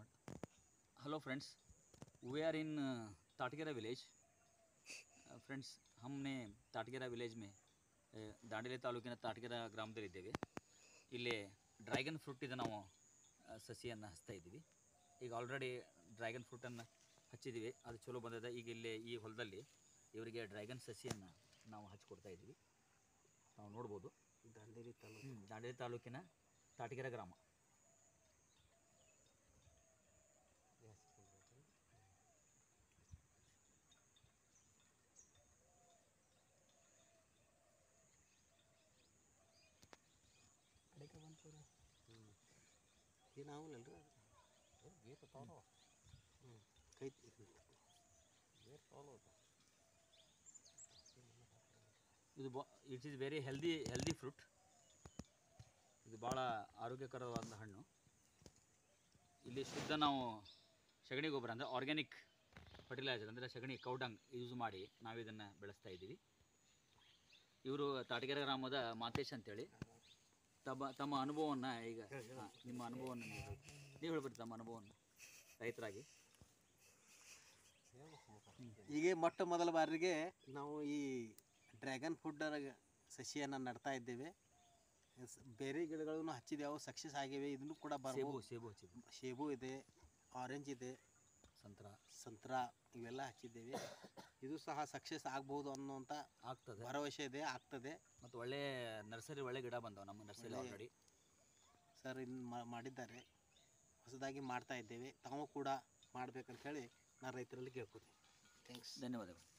hello friends we are in Tatagera village friends हमने ತಾಟಗೆರಾ village May ಆ, ದಾಂಡೇಲಿ ತಾಲೂಕಿನ ತಾಟಗೆರಾ ಗ್ರಾಮದಲ್ಲಿದ್ದೇವೆ ಇಲ್ಲಿ ಡ್ರ್ಯಾಗನ್ ಫ್ರೂಟ್ ಇದು ನಾವು ಆ, ಸಸಿಯನ್ನು ಹಚ್ತಾ ಇದ್ದೀವಿ ಈಗ ಆಲ್ರೆಡಿ ಡ್ರ್ಯಾಗನ್ ಫ್ರೂಟನ್ನು ಹಚ್ಚಿದ್ದೀವಿ ಅದು ಚಲೋ ಬಂದಿದೆ ಈಗ ಇಲ್ಲಿ ಈ ಹೊಲದಲ್ಲಿ ಇವರಿಗೆ ಡ್ರ್ಯಾಗನ್ ಸಸಿಯನ್ನು ನಾವು ಹಚ್ಕೊಡ್ತಾ ಇದ್ದೀವಿ ನಾವು ನೋಡ್ಬೋದು ದಾಂಡೇಲಿ ತಾಲೂಕು ಹ್ಮ್, ದಾಂಡೇಲಿ ತಾಲೂಕಿನ ತಾಟಗೆರಾ ಗ್ರಾಮ ಕಡೆಗೆ ಬಂತು ಏನು ಆವಲ್ಲಲ್ರಿ ಗೇಟ್ ತಾವೋ ಹ್ಞೂ ಕೈ ಗೇಟ್ ತಾವೋ ಇದು ಬಾ it is very healthy healthy fruit ಇದು ಭಾಳ ಆರೋಗ್ಯಕರವಾದ ಹಣ್ಣು. ಇಲ್ಲಿ ಶುದ್ಧ ನಾವು ಸಗಣಿ ಗೊಬ್ಬರ ಅಂದರೆ ಆರ್ಗ್ಯಾನಿಕ್ ಫರ್ಟಿಲೈಸರ್ ಅಂದರೆ ಸಗಣಿ ಕೌಡಂಗ್ ಯೂಸ್ ಮಾಡಿ ನಾವು ಇದನ್ನು ಬೆಳೆಸ್ತಾ ಇದ್ದೀವಿ. ಇವರು ತಾಟಗೆರೆ ಗ್ರಾಮದ ಮಾತೇಶ್ ಅಂತೇಳಿ. ತಮ್ಮ ತಮ್ಮ ಅನುಭವವನ್ನು ಈಗ ಹಾ, ನಿಮ್ಮ ಅನುಭವವನ್ನು ನೀವು. ನೀವು ಹೇಳ್ಬಿಡಿ ತಮ್ಮ ಅನುಭವವನ್ನು ರೈತರಾಗಿ. ಈಗ ಮೊಟ್ಟ ಮೊದಲ ಬಾರಿಗೆ ನಾವು ಈ ಡ್ರ್ಯಾಗನ್ ಫುಡ್ ಸಸಿಯನ್ನು ನಡ್ತಾ ಇದ್ದೇವೆ. ಸ್- ಬೇರೆ ಗಿಡಗಳನ್ನು ಹಚ್ಚಿದ್ದೇವೆ ಸಕ್ಸಸ್ ಆಗಿವೆ ಇದನ್ನು ಕೂಡ ಬರ್ಬೋದು. ಸೇಬು ಹಚ್ಚಿದ್ವಿ ಸೇಬು ಇದೆ ಆರೆಂಜ್ ಇದೆ ಸಂತರ. ಸಂತ್ರ ಇವೆಲ್ಲ ಹಚ್ಚಿದ್ದೇವೆ. ಇದು ಸಹ ಸಕ್ಸಸ್ ಆಗ್ಬಹುದು ಅನ್ನುವಂಥ ಆಗ್ತದೆ. ಭರವಸೆ ಇದೆ ಆಗ್ತದೆ. ಮತ್ತು ಒಳ್ಳೆ ನರ್ಸರಿ ಒಳ್ಳೆ ಗಿಡ ಬಂದವು ನಮ್ಮ ನರ್ಸರಿ ಆಲ್ರೆಡಿ ಸರ್ ಇನ್ನು ಮಾ- ಮಾಡಿದ್ದಾರೆ. ಹೊಸದಾಗಿ ಮಾಡ್ತಾ ಇದ್ದೇವೆ. ತಾವು ಕೂಡ ಮಾಡ್ಬೇಕಂತ ಹೇಳಿ ನಾನು ರೈತರಲ್ಲಿ ಕೇಳ್ಕೊತೀನಿ. ಥ್ಯಾಂಕ್ಸ್ ಧನ್ಯವಾದಗಳು.